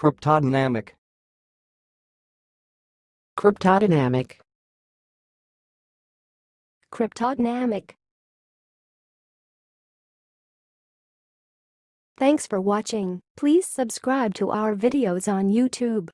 Cryptodynamic. Cryptodynamic. Cryptodynamic. Thanks for watching. Please subscribe to our videos on YouTube.